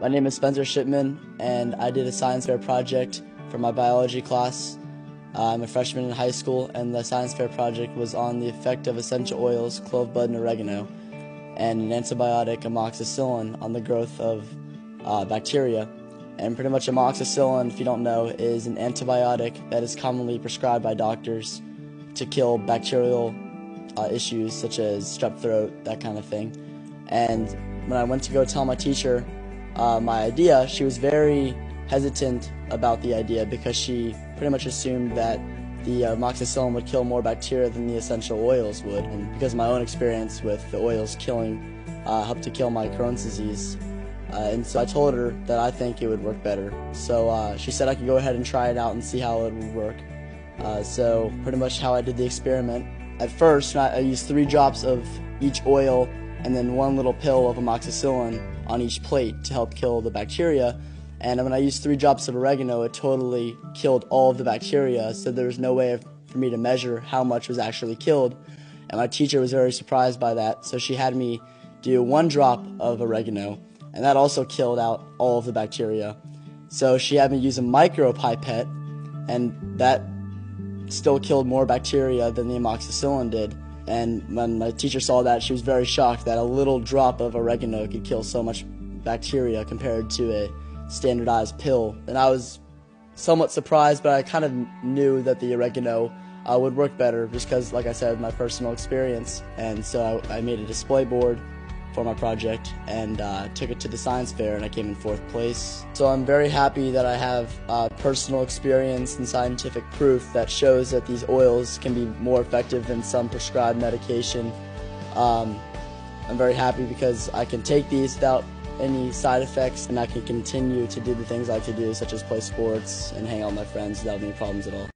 My name is Spencer Shipman, and I did a science fair project for my biology class. Uh, I'm a freshman in high school, and the science fair project was on the effect of essential oils, clove bud, and oregano, and an antibiotic, amoxicillin, on the growth of uh, bacteria. And pretty much amoxicillin, if you don't know, is an antibiotic that is commonly prescribed by doctors to kill bacterial uh, issues such as strep throat, that kind of thing. And when I went to go tell my teacher uh, my idea, she was very hesitant about the idea because she pretty much assumed that the uh, amoxicillin would kill more bacteria than the essential oils would. And because my own experience with the oils killing, uh, helped to kill my Crohn's disease. Uh, and so I told her that I think it would work better. So uh, she said I could go ahead and try it out and see how it would work. Uh, so pretty much how I did the experiment. At first, I used three drops of each oil and then one little pill of amoxicillin on each plate to help kill the bacteria. And when I used three drops of oregano, it totally killed all of the bacteria, so there was no way for me to measure how much was actually killed. And my teacher was very surprised by that, so she had me do one drop of oregano, and that also killed out all of the bacteria. So she had me use a micro pipette, and that still killed more bacteria than the amoxicillin did. And when my teacher saw that, she was very shocked that a little drop of oregano could kill so much bacteria compared to a standardized pill. And I was somewhat surprised, but I kind of knew that the oregano uh, would work better just because, like I said, my personal experience. And so I, I made a display board for my project and uh, took it to the science fair and I came in fourth place. So I'm very happy that I have uh, personal experience and scientific proof that shows that these oils can be more effective than some prescribed medication. Um, I'm very happy because I can take these without any side effects and I can continue to do the things I like to do such as play sports and hang out with my friends without any problems at all.